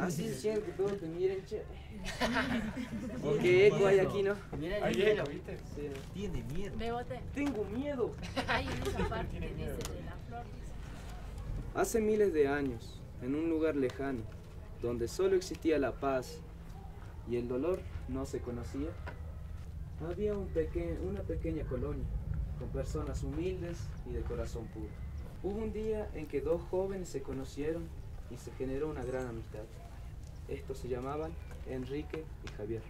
Así siento que todos te miren, che. O qué eco hay aquí, ¿no? Mira Ahí el es, hielo. ¿viste? Sí. Tiene miedo. Bebote, Tengo miedo. en esa parte que dice de la flor. Hace miles de años, en un lugar lejano, donde solo existía la paz y el dolor no se conocía, había un peque- una pequeña colonia con personas humildes y de corazón puro. Hubo un día en que dos jóvenes se conocieron y se generó una gran amistad. Estos se llamaban Enrique y Javier.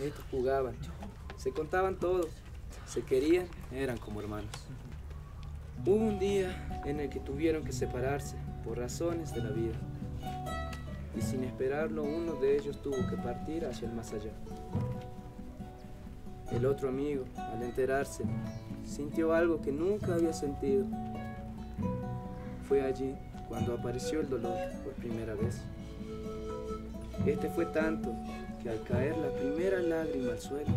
Estos jugaban, se contaban todos, se querían, eran como hermanos. Hubo un día en el que tuvieron que separarse por razones de la vida. Y sin esperarlo, uno de ellos tuvo que partir hacia el más allá. El otro amigo, al enterarse, sintió algo que nunca había sentido. Fue allí cuando apareció el dolor por primera vez. Este fue tanto que al caer la primera lágrima al suelo,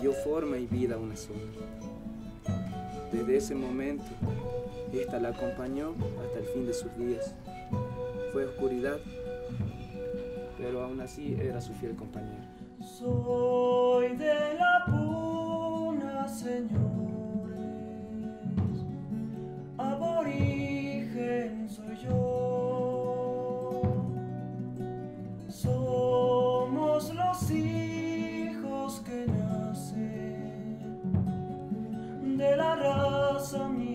dio forma y vida a una sombra. Desde ese momento, esta la acompañó hasta el fin de sus días. Fue oscuridad, pero aún así era su fiel compañero. blossom